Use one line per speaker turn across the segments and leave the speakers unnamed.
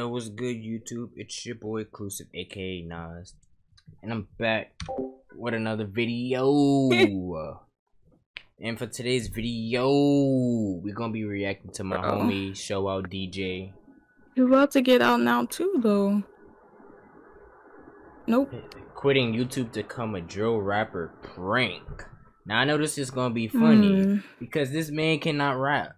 Yo, what's good, YouTube? It's your boy, Cluesive, aka Naz. And I'm back with another video. and for today's video, we're gonna be reacting to my
Uh-oh.
homie, Show Out DJ.
You're about to get out now too, though. Nope.
Quitting YouTube to become a drill rapper prank. Now, I know this is gonna be funny
Hmm.
because this man cannot rap.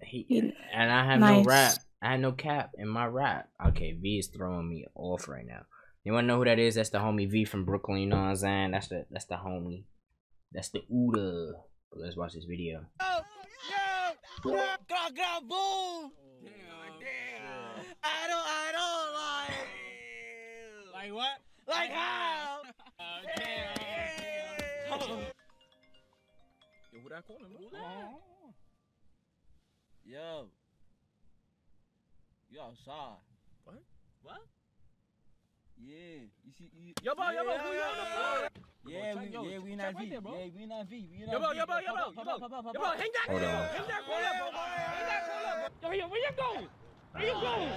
He,
He-
and I have
Nice.
no rap. I had no cap in my rap. Okay, V is throwing me off right now. You wanna know who that is? That's the homie V from Brooklyn. You know what I'm saying? That's the that's the homie. That's the Uda. But let's watch this video.
Yo, yo, grab, grab, boom. Damn, damn. I don't, I don't like. Like what? Like how? damn.
Yo, who that calling? Who
Yo. You outside.
What?
What? Yeah. You see, you,
Yo, bro, yo, bro, who you on the phone?
Yeah,
Bro,
we,
yo,
yeah, we in
check
that
right
V.
there, bro.
Yeah, we in that V. We in that
Yo, bro, yo, bro, yo, bro, yo, bro.
up, pop up, pop
Yo, bro, hang that
Hold
call
on.
Hang that call up, bro. Hang that call up. Yo, yo, where you going? Where you going?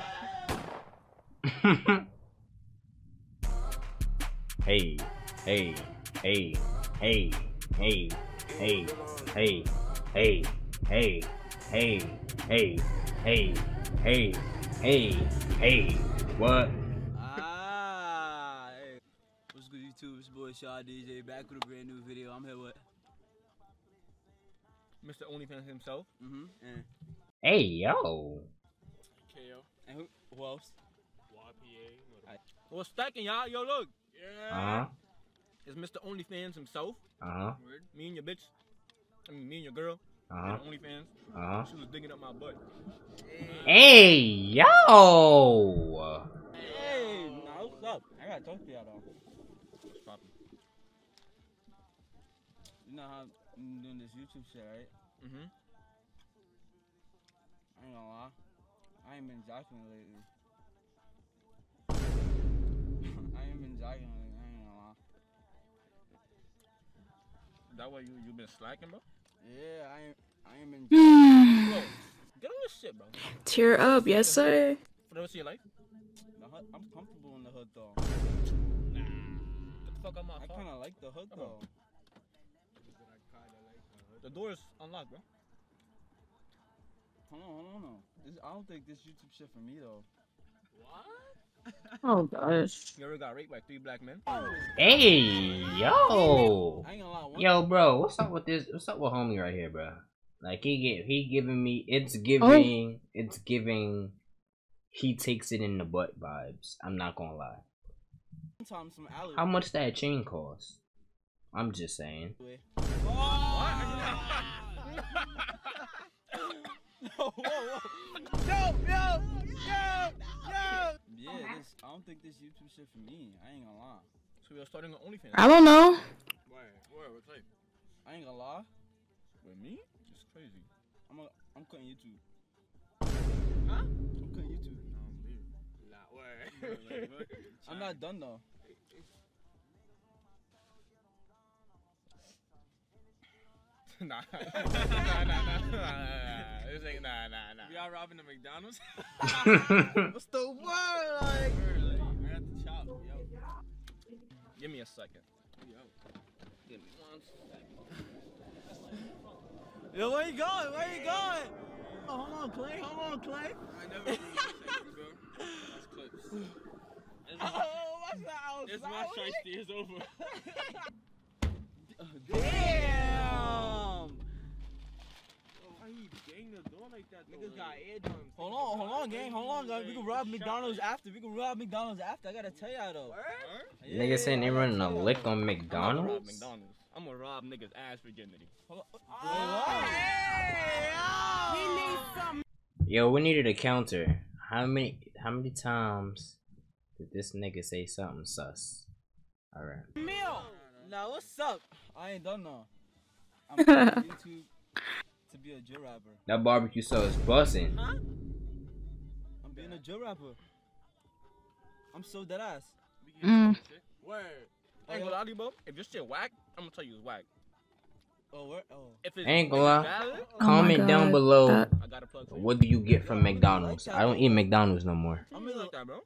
hey, hey, hey, hey, hey, hey, hey, hey, hey, hey, hey, hey, hey, hey, hey, what?
Ah, hey. What's good, YouTube? It's boy Shaw DJ back with a brand new video. I'm here with.
Mr. OnlyFans himself.
Mm-hmm. And,
Hey, yo.
KO.
and who, who else?
What's stacking, y'all? Yo, look.
Uh huh.
It's Mr. OnlyFans himself.
Uh huh.
Me and your bitch. I mean, me and your girl.
Uh huh.
Uh OnlyFans.
Uh huh.
She was digging up my butt.
Hey, yo.
Hey, nah, what's up? I gotta talk to y'all though.
Poppin'?
You know how I'm doing this YouTube shit, right?
Mm-hmm.
I ain't gonna lie. I ain't been jocking lately. I ain't been jocking lately. I ain't gonna lie.
That way you you been slacking, bro?
Yeah, I ain't. I ain't been.
Hmm.
Get on this shit, bro.
Tear up, yes sir.
For the rest of your life.
Hood, I'm comfortable in the hood though.
Nah. Get the fuck out my
I
car.
kind of like the hood
Come
though.
on. The door is unlocked, bro.
Hold on, hold on, hold on. This, I don't think this YouTube shit for me though.
Oh gosh.
You ever got raped by three black men?
Hey, yo.
I ain't gonna lie. One,
Yo, bro, what's up with this? What's up with homie right here, bro? Like he get he giving me it's oh. giving it's giving he takes it in the butt vibes. I'm not gonna lie.
time some alley.
How much that chain cost? I'm just saying.
whoa, whoa, whoa. Yo, yo, yo, yo. Yeah, this. I don't think this YouTube shit for me. I ain't gonna lie.
So we are starting an OnlyFans.
I don't know.
Where? Where? What type?
I ain't gonna lie.
With me? It's crazy.
I'm a, I'm cutting YouTube.
Huh?
I'm cutting YouTube.
I don't. Nah, where?
I'm not done though.
nah. nah, nah, nah, nah, nah, nah. This nah, nah, nah.
We are robbing the McDonald's.
What's the word? Like,
I got the chop. Yo,
Give me a second.
yo.
Give me one second.
yo, where you going? Where you going? Oh, hold on, Clay. Hold on, Clay.
I never really safety, bro. That's clips. This,
Oh, what's that?
this my shiesty is over.
Damn.
Why he the door like that?
Niggas
got
eardrums. Hold on, hold on, gang. Hold on, guys. We can rob McDonald's after. We can rob McDonald's after. I gotta tell y'all though. Yeah,
Niggas saying they
I
running a lick on
I'm gonna rob
McDonald's.
McDonald's. I'm gonna rob niggas' ass virginity.
Hold on. Oh, Wait.
Yo, we needed a counter. How many how many times did this nigga say something sus? Alright.
Meal. Now what's up? I ain't done no. I'm on YouTube to be a drill rapper.
That barbecue sauce bussin'.
Huh? I'm being a drill rapper. I'm so dead ass.
Mm.
Word. I ain't gonna lie to you, bro. If your shit whack, I'm gonna tell you it's whack.
Oh, where? Oh.
If it's
I ain't gonna lie.
valid,
Oh
Comment down below
that-
I got a plug for you.
what do you get from McDonald's. I don't eat McDonald's no more.
I mean like that, bro.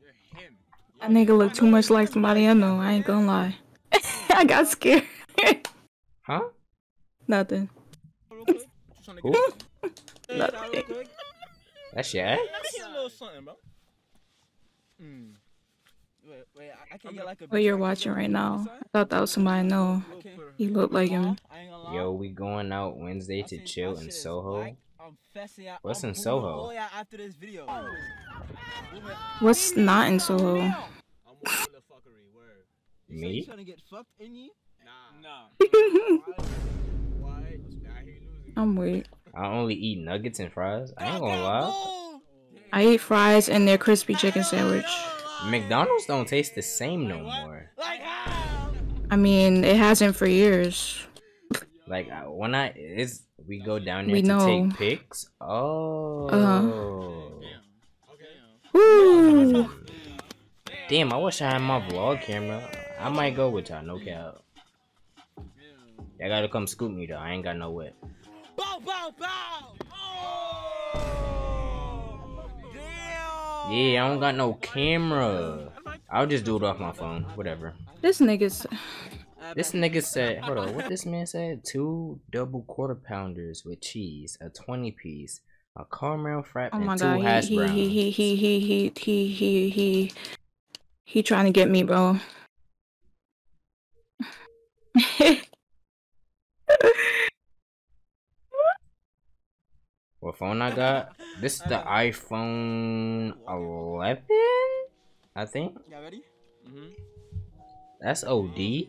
You're him.
That nigga look too much like somebody I know. I ain't gonna lie. I got scared.
Huh?
Nothing
on
That Ooh.
Nothing.
That's your
a little something, bro. Hmm.
Wait, wait, I, can get like a.
What you're watching right now? I thought that was somebody I know. He looked like him.
Yo, we going out Wednesday to chill in Soho. What's in Soho?
What's not in Soho?
Me?
I'm weak.
I only eat nuggets and fries. I ain't gonna lie.
I eat fries and their crispy chicken sandwich.
McDonald's don't taste the same no more.
Like?
I mean, it hasn't for years.
Like when I it's we go down there
We
to
know.
take pics. Oh.
Uh-huh.
Woo!
Damn, I wish I had my vlog camera. I might go with y'all, no cap. Y'all gotta come scoop me though. I ain't got no whip.
Bow, bow, bow! Oh! Damn!
Yeah, I don't got no camera. I'll just do it off my phone. Whatever.
This nigga's.
This nigga said, hold on, what this man said? Two double quarter pounders with cheese, a 20 piece, a caramel frap,
Oh
and
my
two
god,
hash
he
browns.
he he he he he he he he he trying to get me, bro.
What phone I got? This is the iPhone 11, I think.
Y'all ready?
Mm-hmm.
That's OD.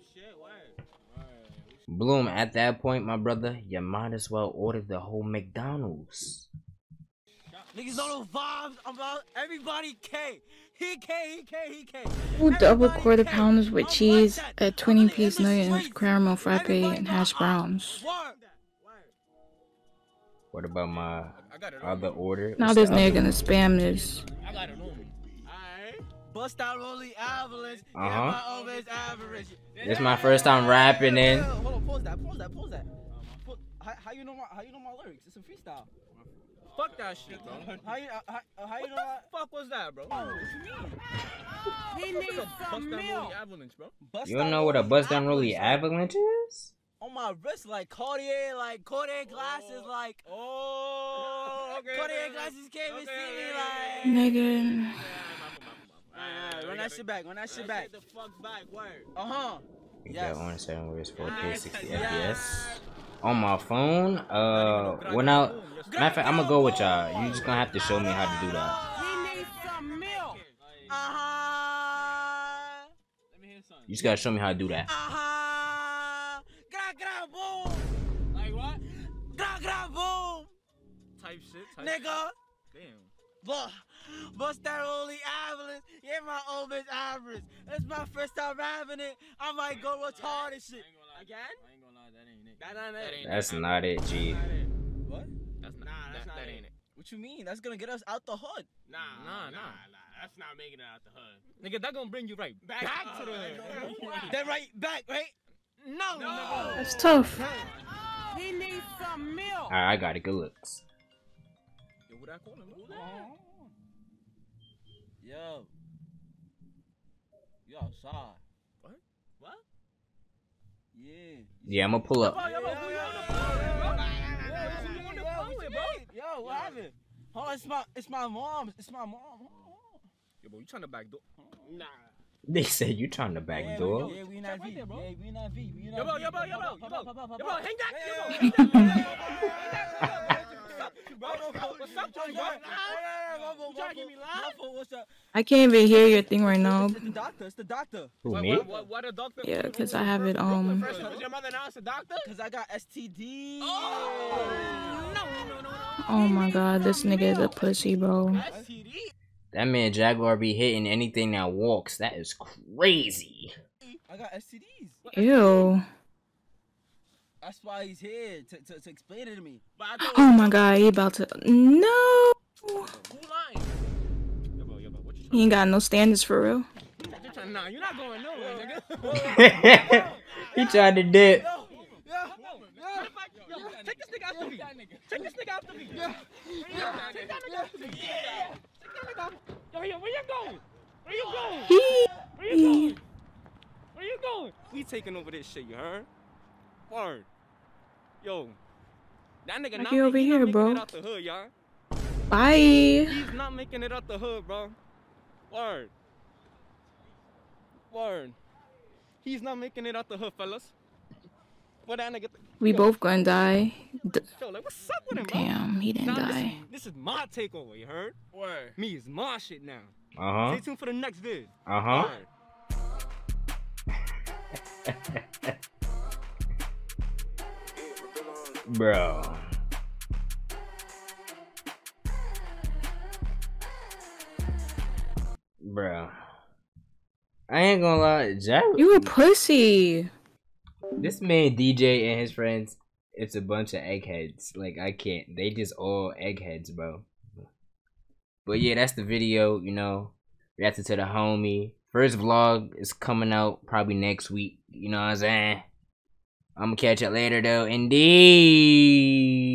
Bloom, at that point, my brother, you might as well order the whole McDonald's.
Niggas know those vibes about everybody K. He K, he K, he K.
Two double quarter
K.
pounders with cheese, a 20
I'm
piece
in
nugget, caramel frappe, and hash browns.
Word.
What about my
I got
other order?
Now
What's
this nigga gonna spam this.
I got it on me.
Bust out Rolly Avalanche. My average.
This my first time rapping in.
Hold on, pause that, pause that, pause that. Pause- How, how you know my how you know my lyrics? It's a freestyle.
Fuck that shit, bro.
How you uh, how, uh, how you
What
know
the fuck was that, bro?
Oh, what you mean?
He needs some milk. Avalanche, bro.
Bust
You don't know what a bust down really
Avalanche,
avalanche is?
On my wrist, like Cartier, like Cartier glasses, like
Oh, okay.
Cartier
okay,
glasses came and
okay,
see me,
okay,
like.
Nigga.
Alright, run that shit back, run that shit back.
the fuck back. Word.
Uh huh.
You
Yes.
got one seven where it's 4K 60
Yes.
FPS. On my phone, uh, when I, matter of fact, I'm gonna go with y'all. You just gonna have to show me how to do that.
He needs some milk. Uh huh.
Let me hear something.
You just gotta show me how to do that.
Nigga.
Damn.
Look, bust that holy avalanche. Yeah, my old bitch average. It's my first time having it. I might go retarded shit.
I ain't gonna lie.
Again?
I ain't gonna lie. That ain't it.
That ain't it.
ain't
That's
it.
not it, G.
Not it.
What?
That's not.
Nah, that's
that,
not
that
it.
ain't it.
What you mean? That's gonna get us out the hood.
Nah,
Nah,
nah,
nah.
nah, That's not making it out the hood.
Nigga, that gonna bring you right back, to the hood.
Then right back, right? No, no.
That's tough.
He needs some milk.
Alright, I got it. Good looks.
Yo, what I call him? bro?
Yo. You outside.
What?
What? Yeah.
Yeah, I'm gonna pull up.
Yo, yo, yo, yo, yo, Yo, what happened? Hold on, it's my, it's my mom. It's my mom. Hold on, hold
Yo, bro, you trying to backdoor?
Nah.
They said you trying to
on.
back
Yeah,
door.
we- Yeah, we in that V.
bro.
Yeah, we in that V. We in that
Yo, bro, yo, bro, yo, bro, yo, bro,
pop, pop,
yo,
pop.
bro, hang that, yo, bro, hang
yeah,
that,
yeah, bro.
What's up, bro?
You trying to get me live? What's up?
I can't even hear your thing right now.
It's the doctor. It's the doctor.
Who, me?
what, what, what a doctor?
Yeah, because I have it, um.
First, was your mother now? It's a doctor?
Cause I got STD.
Oh, no, no, no, no.
Oh my god, this nigga is a pussy, bro.
STD?
That man Jaguar be hitting anything that walks. That is crazy.
I got STDs.
Ew.
That's why he's here to, to, to explain it to me.
But I
Oh my god, he about to. No!
who lying?
Yo, bro, yo, bro, what you
He ain't got no standards for real.
You trying, nah, you're not going nowhere, nigga.
he tried to dip.
Yo, yo, that nigga.
Check this nigga out to me. Yeah.
Check that nigga. Yeah.
Yo, yo, where you going? Where you going? Where you going? Where you going? We taking over this shit, you heard? Word. Yo. That nigga
Like
not,
over
he
here,
making
bro.
it out the hood, y'all.
Bye.
He's not making it out the hood, bro. Word. Word. He's not making it out the hood, fellas. What that nigga?
We
yo,
both gonna die. D-
Yo, like, what's up with him, bro?
Damn, he didn't
Nah, this,
die.
is, this is my takeover, you heard?
Word.
Me is my shit now.
Uh huh.
Stay tuned for the next vid.
Uh Bro. Bro. I ain't gonna lie, Jack.
You a pussy.
This man DJ and his friends, it's a bunch of eggheads. Like I can't. They just all eggheads, bro. But yeah, that's the video. You know, reacted to the homie. First vlog is coming out probably next week. You know what I'm saying? I'm gonna catch it later though. Indeed.